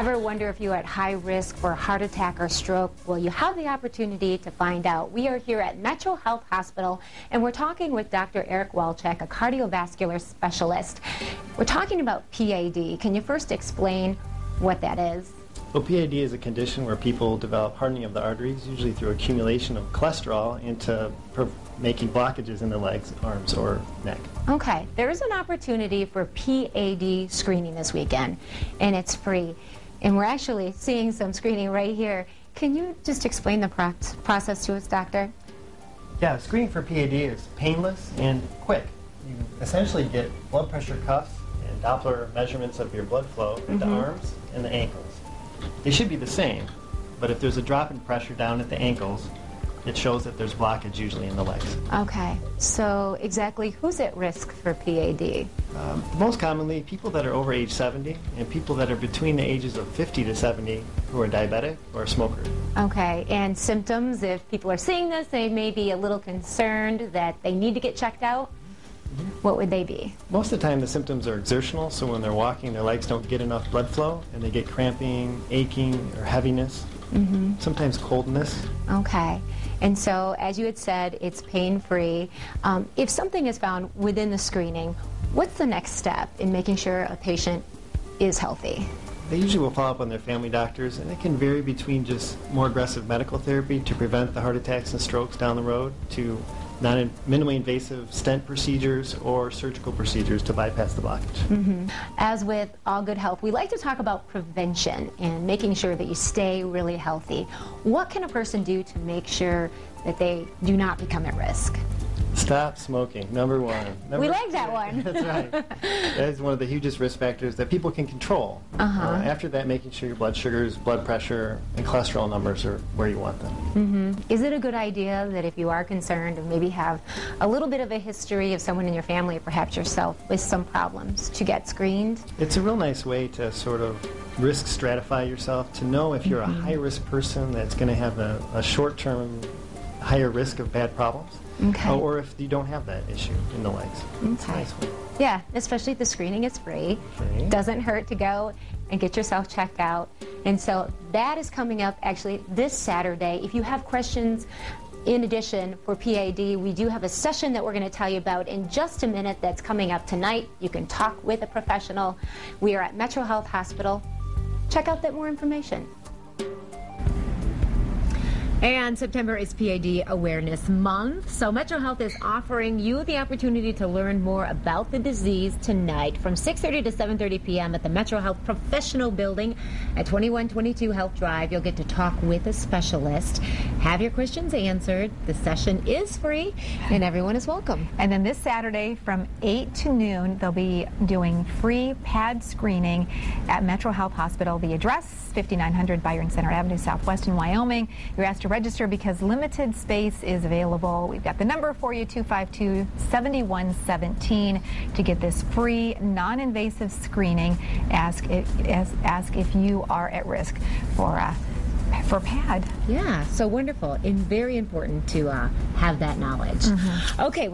Ever wonder if you're at high risk for a heart attack or stroke? Well, you have the opportunity to find out. We are here at Metro Health Hospital, and we're talking with Dr. Eric Walchek, a cardiovascular specialist. We're talking about PAD. Can you first explain what that is? Well, PAD is a condition where people develop hardening of the arteries, usually through accumulation of cholesterol into making blockages in the legs, arms, or neck. Okay, there is an opportunity for PAD screening this weekend, and it's free. And we're actually seeing some screening right here. Can you just explain the pro process to us, doctor? Yeah, screening for PAD is painless and quick. You essentially get blood pressure cuffs and Doppler measurements of your blood flow mm -hmm. the arms and the ankles. They should be the same, but if there's a drop in pressure down at the ankles, it shows that there's blockage usually in the legs. Okay, so exactly who's at risk for PAD? Um, most commonly, people that are over age 70 and people that are between the ages of 50 to 70 who are diabetic or smokers. Okay, and symptoms, if people are seeing this, they may be a little concerned that they need to get checked out. Mm-hmm. What would they be? Most of the time the symptoms are exertional, so when they're walking their legs don't get enough blood flow and they get cramping, aching, or heaviness. Mm -hmm. Sometimes coldness. Okay. And so, as you had said, it's pain-free. Um, if something is found within the screening, what's the next step in making sure a patient is healthy? They usually will follow up on their family doctors, and it can vary between just more aggressive medical therapy to prevent the heart attacks and strokes down the road to non minimally invasive stent procedures or surgical procedures to bypass the blockage. Mm -hmm. As with all good health, we like to talk about prevention and making sure that you stay really healthy. What can a person do to make sure that they do not become at risk? Stop smoking, number one. Number we like that one. That's right. that is one of the hugest risk factors that people can control. Uh-huh. Uh, after that, making sure your blood sugars, blood pressure, and cholesterol numbers are where you want them. Mm-hmm. Is it a good idea that if you are concerned and maybe have a little bit of a history of someone in your family, or perhaps yourself, with some problems, to get screened? It's a real nice way to sort of risk stratify yourself, to know if you're mm-hmm. a high risk person that's going to have a, a short term higher risk of bad problems. Okay. Uh, or if you don't have that issue in the legs. Okay. Nice yeah, especially the screening is free. free. Doesn't hurt to go and get yourself checked out. And so that is coming up actually this Saturday. If you have questions, in addition, for PAD, we do have a session that we're going to tell you about in just a minute that's coming up tonight. You can talk with a professional. We are at Metro Health Hospital. Check out that more information. And September is PAD Awareness Month. So Metro Health is offering you the opportunity to learn more about the disease tonight from 6.30 to 7.30 p.m. at the Metro Health Professional Building at 2122 Health Drive. You'll get to talk with a specialist. Have your questions answered. The session is free and everyone is welcome. And then this Saturday from 8 to noon, they'll be doing free pad screening at Metro Health Hospital. The address, 5900 Byron Center Avenue, Southwest in Wyoming. You're asked to register because limited space is available. We've got the number for you, 252-7117, to get this free, non-invasive screening. Ask if, ask if you are at risk for uh, for PAD. Yeah, so wonderful and very important to uh, have that knowledge. Mm -hmm. Okay.